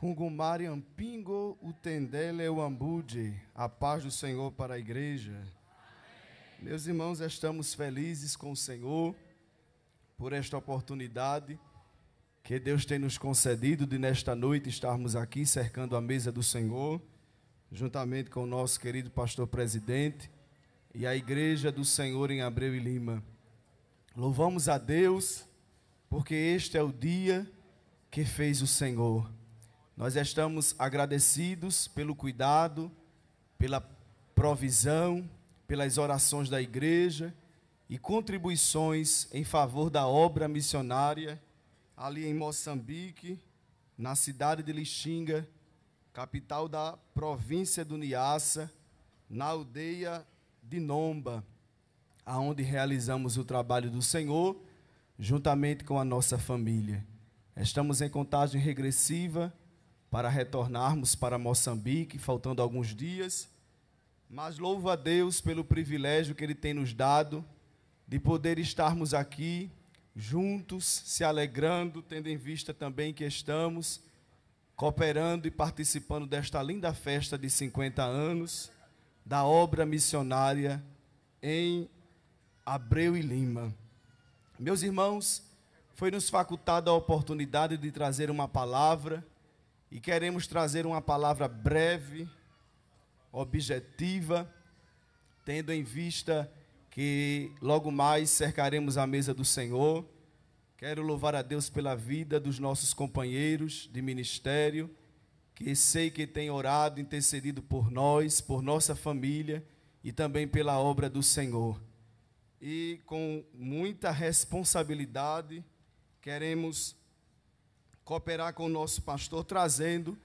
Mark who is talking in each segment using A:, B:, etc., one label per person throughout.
A: Kungumari Ampingo Utendele Uambude. A paz do Senhor para a igreja. Meus irmãos, estamos felizes com o Senhor por esta oportunidade que Deus tem nos concedido de nesta noite estarmos aqui cercando a mesa do Senhor, juntamente com o nosso querido pastor presidente e a igreja do Senhor em Abreu e Lima. Louvamos a Deus porque este é o dia que fez o Senhor. Nós estamos agradecidos pelo cuidado, pela provisão, pelas orações da igreja e contribuições em favor da obra missionária ali em Moçambique, na cidade de Lixinga, capital da província do Niassa, na aldeia de Nomba, aonde realizamos o trabalho do Senhor juntamente com a nossa família. Estamos em contagem regressiva para retornarmos para Moçambique, faltando alguns dias, mas louvo a Deus pelo privilégio que Ele tem nos dado de poder estarmos aqui juntos, se alegrando, tendo em vista também que estamos cooperando e participando desta linda festa de 50 anos da obra missionária em Abreu e Lima. Meus irmãos, foi nos facultada a oportunidade de trazer uma palavra e queremos trazer uma palavra breve, objetiva, tendo em vista que logo mais cercaremos a mesa do Senhor. Quero louvar a Deus pela vida dos nossos companheiros de ministério, que sei que têm orado, intercedido por nós, por nossa família e também pela obra do Senhor e com muita responsabilidade queremos cooperar com o nosso pastor trazendo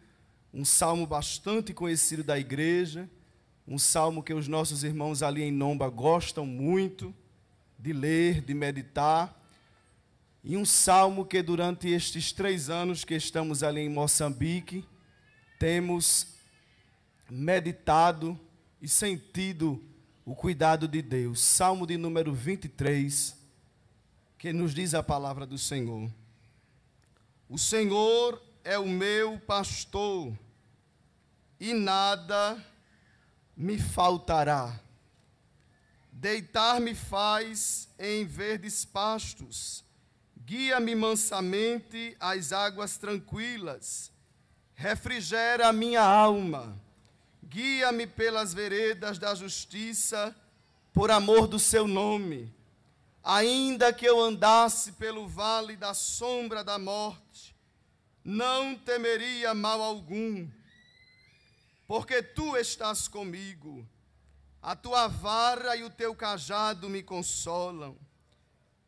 A: um salmo bastante conhecido da igreja, um salmo que os nossos irmãos ali em Nomba gostam muito de ler, de meditar, e um salmo que durante estes três anos que estamos ali em Moçambique temos meditado e sentido o cuidado de Deus. Salmo de número 23, que nos diz a palavra do Senhor. O Senhor é o meu pastor, e nada me faltará. Deitar-me faz em verdes pastos, guia-me mansamente às águas tranquilas, refrigera a minha alma Guia-me pelas veredas da justiça, por amor do seu nome. Ainda que eu andasse pelo vale da sombra da morte, não temeria mal algum, porque tu estás comigo. A tua vara e o teu cajado me consolam.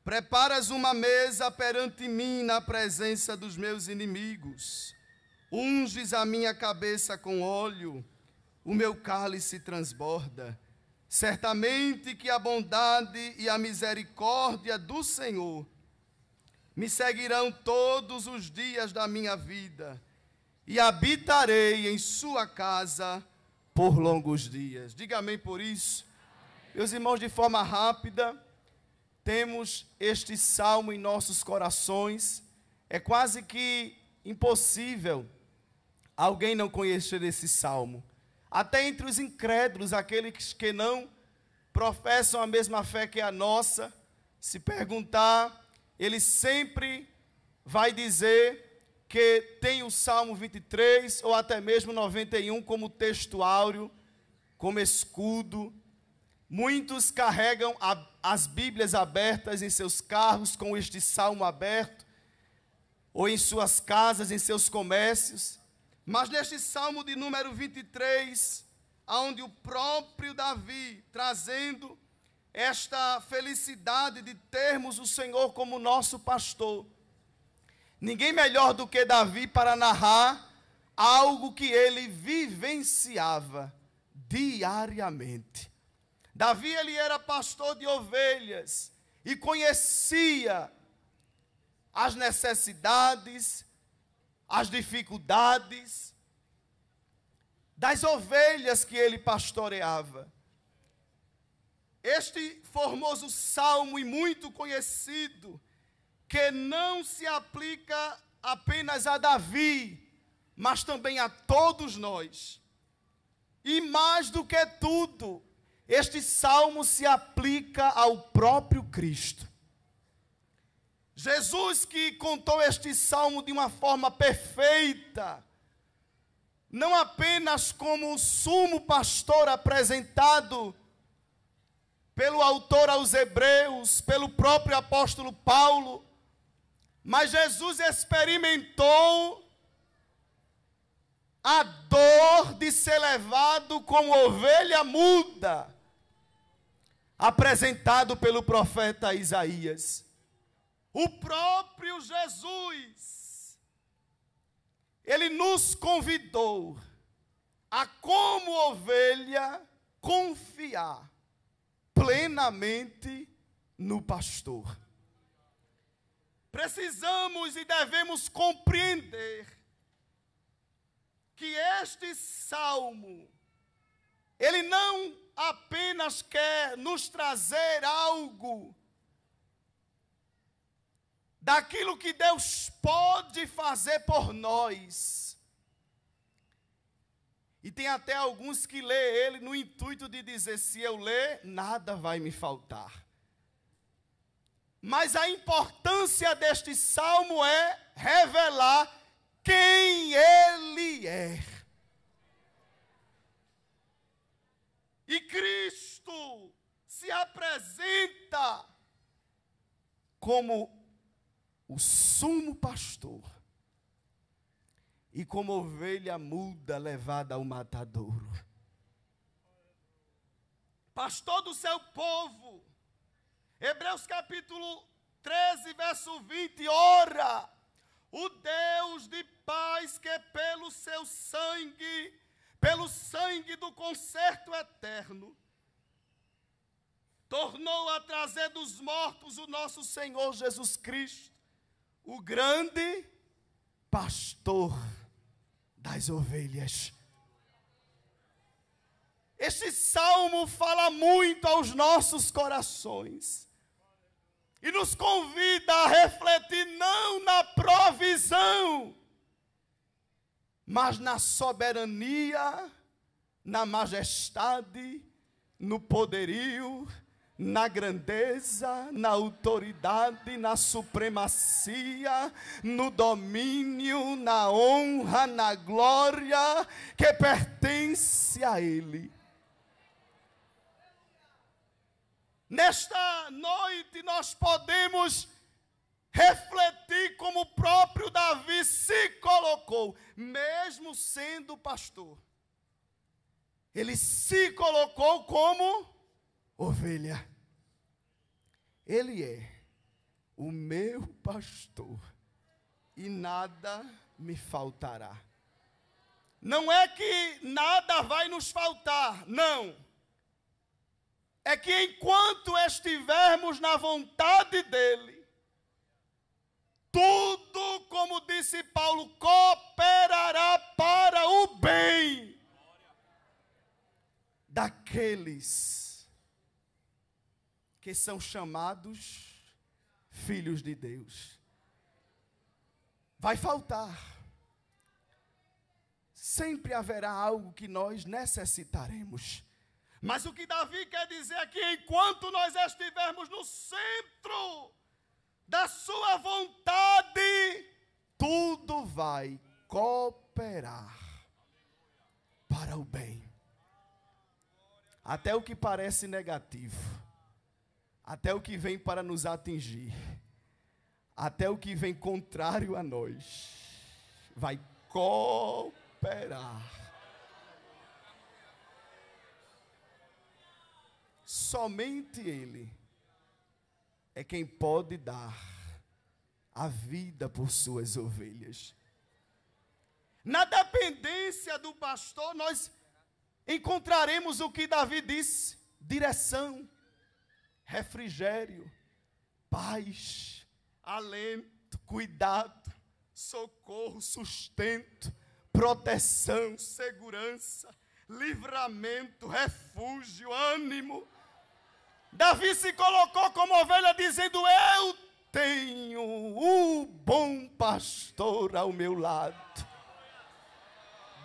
A: Preparas uma mesa perante mim na presença dos meus inimigos. Unges a minha cabeça com óleo o meu cálice transborda. Certamente que a bondade e a misericórdia do Senhor me seguirão todos os dias da minha vida, e habitarei em Sua casa por longos dias. Diga amém por isso. Meus irmãos, de forma rápida, temos este salmo em nossos corações. É quase que impossível alguém não conhecer esse salmo até entre os incrédulos, aqueles que não professam a mesma fé que a nossa, se perguntar, ele sempre vai dizer que tem o Salmo 23 ou até mesmo 91 como texto áureo, como escudo. Muitos carregam a, as Bíblias abertas em seus carros com este salmo aberto, ou em suas casas, em seus comércios. Mas neste Salmo de número 23, onde o próprio Davi, trazendo esta felicidade de termos o Senhor como nosso pastor, ninguém melhor do que Davi para narrar algo que ele vivenciava diariamente. Davi ele era pastor de ovelhas e conhecia as necessidades, as dificuldades das ovelhas que ele pastoreava. Este formoso salmo e muito conhecido, que não se aplica apenas a Davi, mas também a todos nós. E mais do que tudo, este salmo se aplica ao próprio Cristo. Jesus que contou este salmo de uma forma perfeita, não apenas como o sumo pastor apresentado pelo autor aos Hebreus, pelo próprio apóstolo Paulo, mas Jesus experimentou a dor de ser levado como ovelha muda, apresentado pelo profeta Isaías. O próprio Jesus, ele nos convidou a, como ovelha, confiar plenamente no pastor. Precisamos e devemos compreender que este salmo, ele não apenas quer nos trazer algo daquilo que Deus pode fazer por nós. E tem até alguns que lê ele no intuito de dizer: se eu ler, nada vai me faltar. Mas a importância deste salmo é revelar quem Ele é. E Cristo se apresenta como o sumo pastor e como ovelha muda levada ao matadouro. Pastor do seu povo. Hebreus capítulo 13, verso 20. Ora, o Deus de paz que pelo seu sangue, pelo sangue do concerto eterno, tornou a trazer dos mortos o nosso Senhor Jesus Cristo, o grande pastor das ovelhas. Este salmo fala muito aos nossos corações e nos convida a refletir não na provisão, mas na soberania, na majestade, no poderio, na grandeza, na autoridade, na supremacia, no domínio, na honra, na glória que pertence a Ele. Nesta noite nós podemos refletir como o próprio Davi se colocou, mesmo sendo pastor. Ele se colocou como ovelha. Ele é o meu pastor e nada me faltará. Não é que nada vai nos faltar, não é que enquanto estivermos na vontade dEle, tudo, como disse Paulo, cooperará para o bem daqueles que são chamados filhos de Deus. Vai faltar. Sempre haverá algo que nós necessitaremos. Mas o que Davi quer dizer aqui, enquanto nós estivermos no centro da sua vontade, tudo vai cooperar para o bem. Até o que parece negativo, até o que vem para nos atingir, até o que vem contrário a nós, vai cooperar. Somente Ele é quem pode dar a vida por suas ovelhas. Na dependência do pastor, nós encontraremos o que Davi disse: direção, refrigério, paz, alento, cuidado, socorro, sustento, proteção, segurança, livramento, refúgio, ânimo. Davi se colocou como ovelha, dizendo: Eu tenho o bom pastor ao meu lado.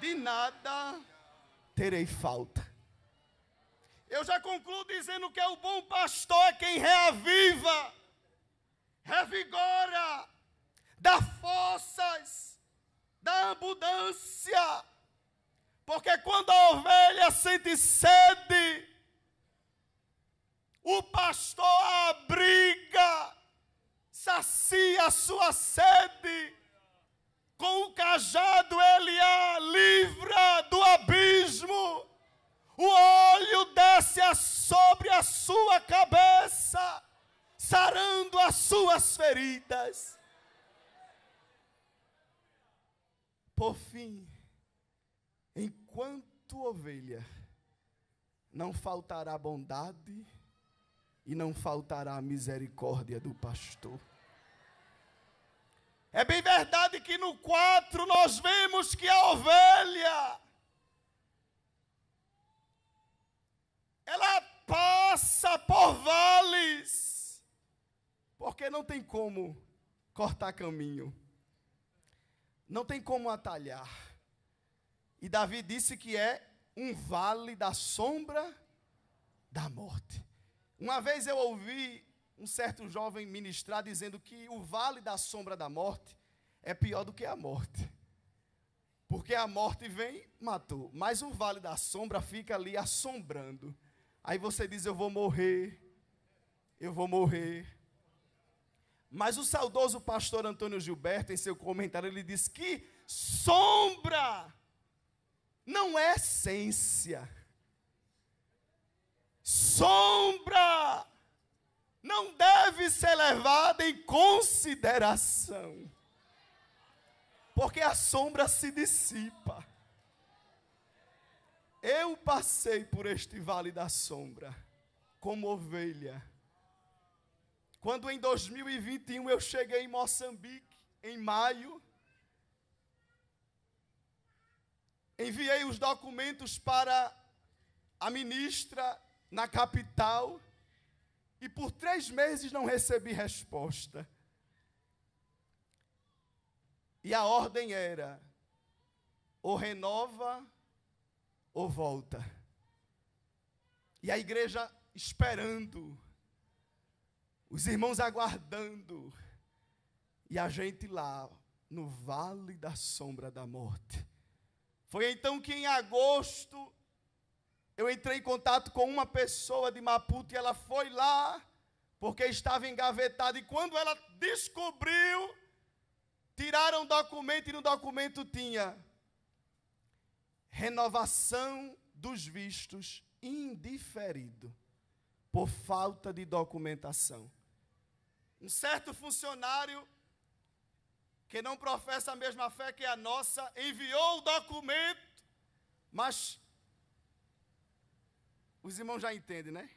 A: de nada terei falta. Eu já concluo dizendo que é o bom pastor é quem reaviva, revigora, dá forças, dá abundância. Porque quando a ovelha sente sede, o pastor abriga, sacia a sua sede, com o cajado ele a livra do abismo, o sobre a sua cabeça, sarando as suas feridas. Por fim, enquanto ovelha, não faltará bondade e não faltará misericórdia do pastor. É bem verdade que no 4 nós vemos que a ovelha ela passa por vales, porque não tem como cortar caminho, não tem como atalhar. E Davi disse que é um vale da sombra da morte. Uma vez eu ouvi um certo jovem ministrar dizendo que o vale da sombra da morte é pior do que a morte. Porque a morte vem, matou, mas o vale da sombra fica ali assombrando. Aí você diz: Eu vou morrer, eu vou morrer. Mas o saudoso pastor Antônio Gilberto, em seu comentário, ele diz que sombra não é essência sombra não deve ser levada em consideração, porque a sombra se dissipa. Eu passei por este vale da sombra como ovelha. Quando em 2021 eu cheguei em Moçambique, em maio, enviei os documentos para a ministra na capital e por três meses não recebi resposta. E a ordem era: ou renova ou volta. E a igreja esperando, os irmãos aguardando, e a gente lá no vale da sombra da morte. Foi então que em agosto eu entrei em contato com uma pessoa de Maputo e ela foi lá porque estava engavetada e quando ela descobriu, tiraram o documento e no documento tinha renovação dos vistos indiferido por falta de documentação. Um certo funcionário que não professa a mesma fé que a nossa enviou o documento, mas os irmãos já entendem, né?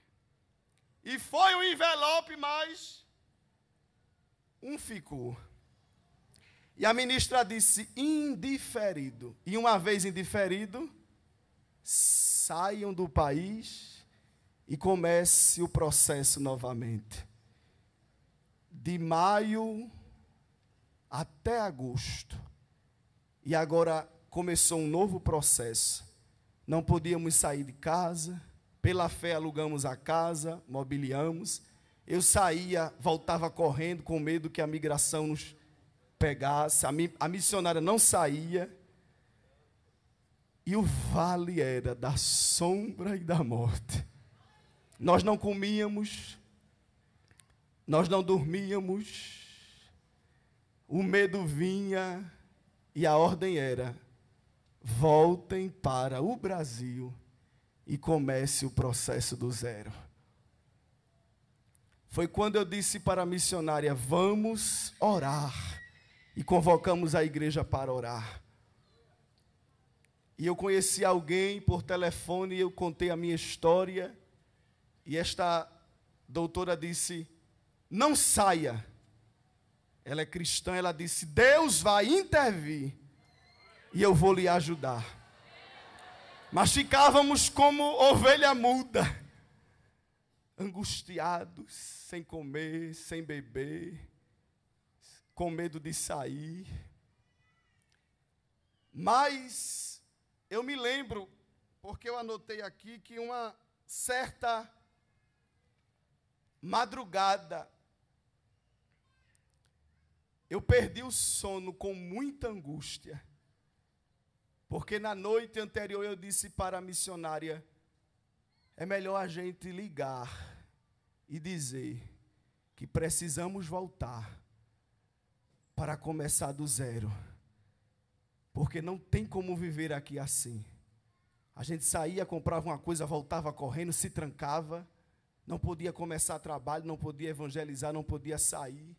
A: E foi o envelope, mas um ficou. E a ministra disse: indiferido. E uma vez indiferido, saiam do país e comece o processo novamente. De maio até agosto. E agora começou um novo processo. Não podíamos sair de casa pela fé alugamos a casa, mobiliamos. Eu saía, voltava correndo com medo que a migração nos pegasse. A, mi a missionária não saía. E o vale era da sombra e da morte. Nós não comíamos, nós não dormíamos, o medo vinha e a ordem era: voltem para o Brasil e comece o processo do zero. Foi quando eu disse para a missionária: vamos orar. E convocamos a igreja para orar. E eu conheci alguém por telefone e eu contei a minha história. E esta doutora disse: não saia. Ela é cristã, ela disse: Deus vai intervir e eu vou lhe ajudar. Mas ficávamos como ovelha muda, angustiados, sem comer, sem beber, com medo de sair. Mas eu me lembro, porque eu anotei aqui, que uma certa madrugada, eu perdi o sono com muita angústia, porque na noite anterior eu disse para a missionária: é melhor a gente ligar e dizer que precisamos voltar para começar do zero, porque não tem como viver aqui assim. A gente saía, comprava uma coisa, voltava correndo, se trancava, não podia começar trabalho, não podia evangelizar, não podia sair.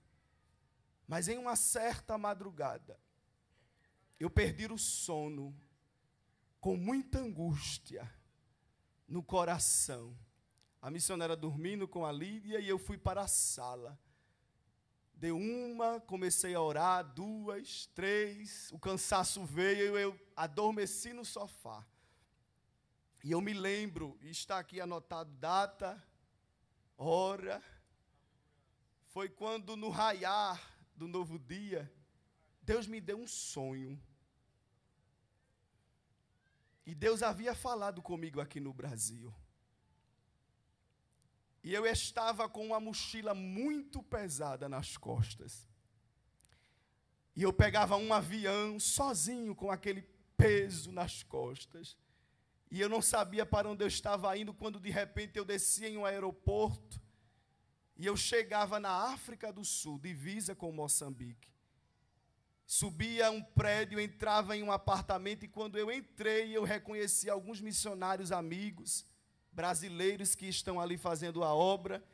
A: Mas em uma certa madrugada, eu perdi o sono com muita angústia no coração. A missionária dormindo com a Lídia e eu fui para a sala. Deu uma, comecei a orar, duas, três, o cansaço veio, eu adormeci no sofá. E eu me lembro, está aqui anotado data, hora. Foi quando no raiar do novo dia, Deus me deu um sonho. E Deus havia falado comigo aqui no Brasil. E eu estava com uma mochila muito pesada nas costas. E eu pegava um avião sozinho com aquele peso nas costas. E eu não sabia para onde eu estava indo quando de repente eu descia em um aeroporto e eu chegava na África do Sul, divisa com Moçambique. Subia um prédio, entrava em um apartamento e quando eu entrei, eu reconheci alguns missionários amigos brasileiros que estão ali fazendo a obra.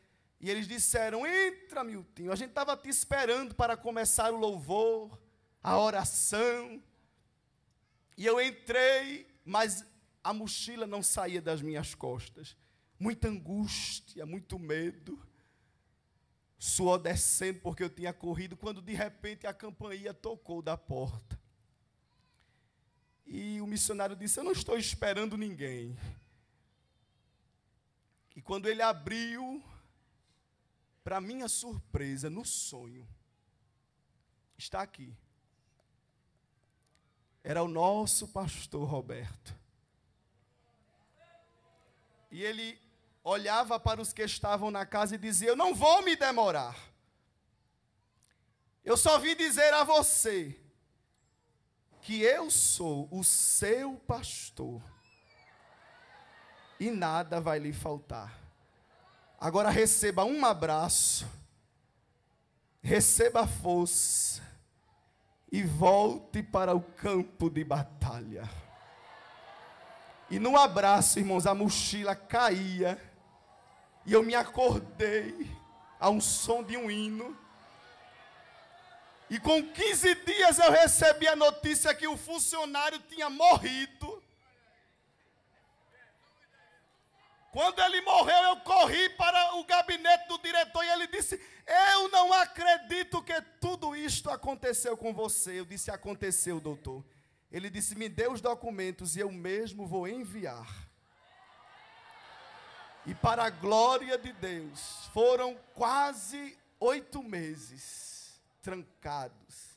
A: E eles disseram: Entra, Miltinho, a gente estava te esperando para começar o louvor, a oração. E eu entrei, mas a mochila não saía das minhas costas. Muita angústia, muito medo. Suor descendo porque eu tinha corrido, quando de repente a campainha tocou da porta. E o missionário disse: Eu não estou esperando ninguém. E quando ele abriu, para minha surpresa, no sonho, está aqui. Era o nosso pastor Roberto. E ele olhava para os que estavam na casa e dizia: Eu não vou me demorar. Eu só vim dizer a você que eu sou o seu pastor e nada vai lhe faltar. Agora receba um abraço, receba força e volte para o campo de batalha. E no abraço, irmãos, a mochila caía e eu me acordei a um som de um hino. E com 15 dias eu recebi a notícia que o funcionário tinha morrido. Quando ele morreu, eu corri para o gabinete do diretor e ele disse: Eu não acredito que tudo isto aconteceu com você. Eu disse: Aconteceu, doutor. Ele disse: Me dê os documentos e eu mesmo vou enviar. E para a glória de Deus, foram quase oito meses trancados.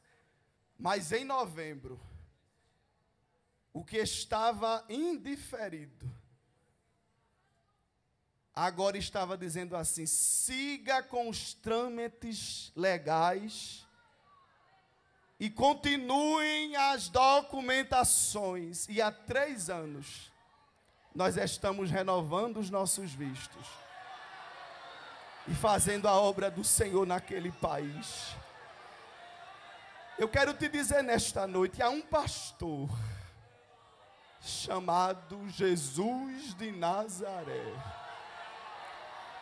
A: Mas em novembro, o que estava indiferido, agora estava dizendo assim: siga com os trâmites legais e continuem as documentações. E há três anos nós estamos renovando os nossos vistos e fazendo a obra do Senhor naquele país. Eu quero te dizer nesta noite: há um pastor chamado Jesus de Nazaré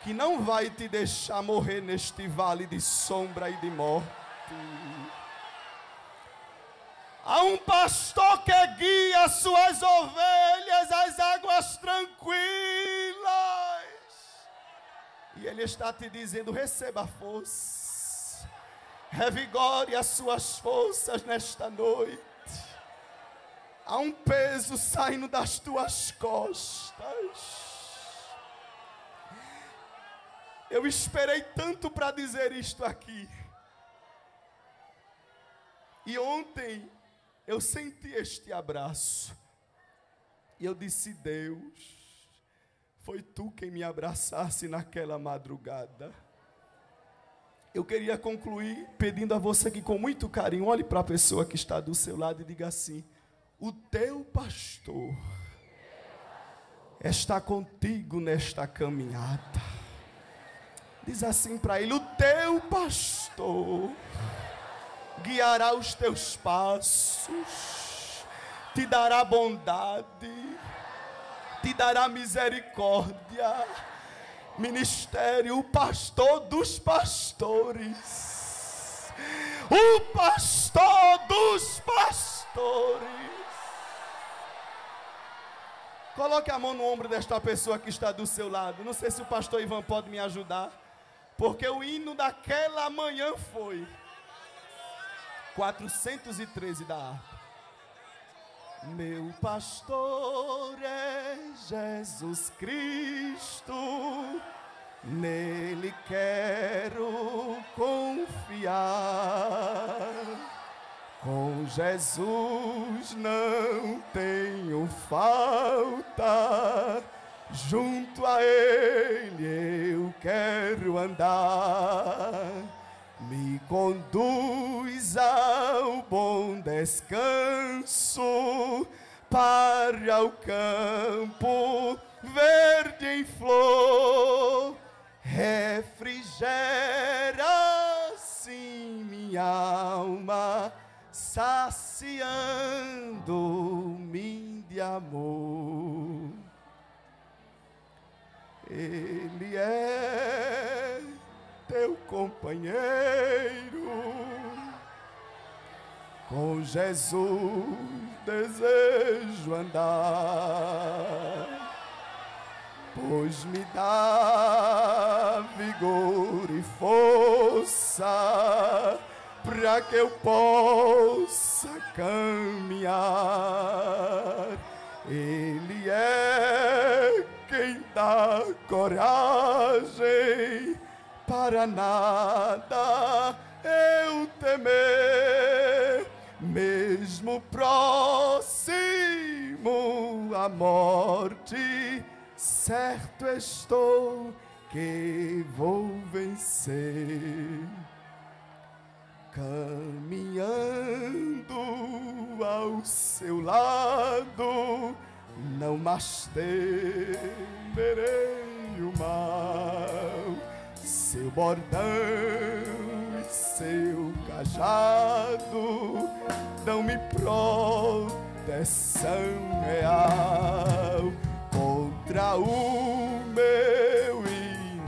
A: que não vai te deixar morrer neste vale de sombra e de morte. Há um pastor que guia suas ovelhas às águas tranquilas. E ele está te dizendo: receba força, revigore as suas forças nesta noite. Há um peso saindo das tuas costas. Eu esperei tanto para dizer isto aqui. E ontem eu senti este abraço. E eu disse: Deus, foi tu quem me abraçasse naquela madrugada. Eu queria concluir pedindo a você que, com muito carinho, olhe para a pessoa que está do seu lado e diga assim: O teu pastor está contigo nesta caminhada. Diz assim para ele: O teu pastor guiará os teus passos, te dará bondade te dará misericórdia. Ministério, o pastor dos pastores. O pastor dos pastores. Coloque a mão no ombro desta pessoa que está do seu lado. Não sei se o pastor Ivan pode me ajudar. Porque o hino daquela manhã foi 413 da harpa. Meu pastor é Jesus Cristo, nele quero confiar. Com Jesus não tenho falta, junto a Ele eu quero andar. Me conduz ao bom descanso para o campo verde em flor, refrigera assim minha alma, saciando-me de amor. Ele é teu companheiro. Com Jesus desejo andar, pois me dá vigor e força para que eu possa caminhar. Ele é dá coragem para nada eu temer, mesmo próximo à morte, certo estou que vou vencer. Caminhando ao seu lado, não mais temerei o mal seu bordão e seu cajado dão-me proteção real contra o meu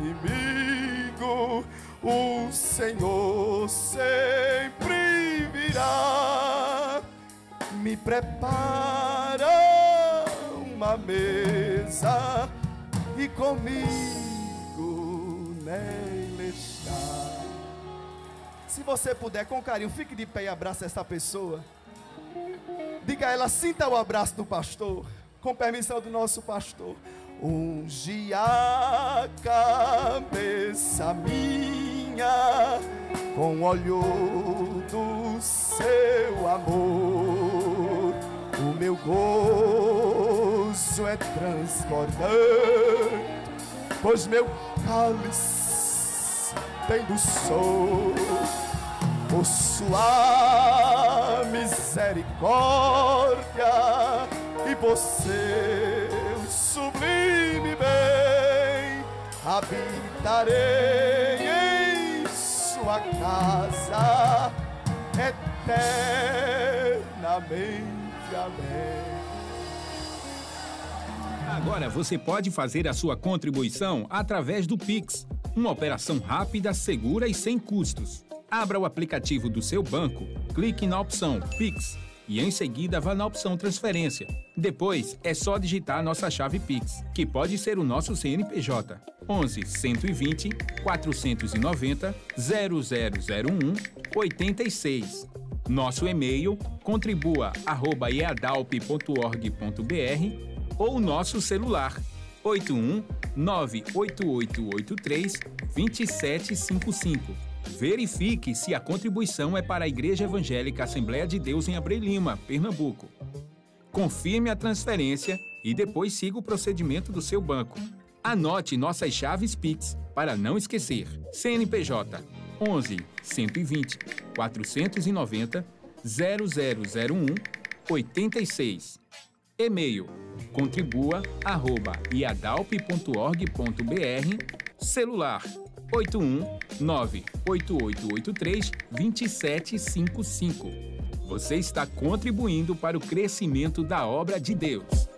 A: inimigo. O Senhor sempre virá, me prepara uma mesa e comigo nele está. Se você puder, com carinho, fique de pé e abraça essa pessoa. Diga a ela, sinta o abraço do pastor, com permissão do nosso pastor. Unge a cabeça minha com óleo do seu amor. O meu gozo é transbordante pois meu cálice tem do sol por sua misericórdia e por seu sublime bem habitarei em sua casa eternamente. Amém.
B: Agora você pode fazer a sua contribuição através do Pix, uma operação rápida, segura e sem custos. Abra o aplicativo do seu banco, clique na opção Pix e em seguida vá na opção Transferência. Depois é só digitar nossa chave Pix, que pode ser o nosso CNPJ 11 120 490 0001 86. Nosso e-mail contribua@eadalp.org.br ou nosso celular 81 98883 2755. Verifique se a contribuição é para a Igreja Evangélica Assembleia de Deus em Abreu Lima, Pernambuco. Confirme a transferência e depois siga o procedimento do seu banco. Anote nossas chaves Pix para não esquecer. CNPJ 11 120 490 0001 86. E-mail contribua@iadalp.org.br. Celular 81 98883 2755. Você está contribuindo para o crescimento da obra de Deus.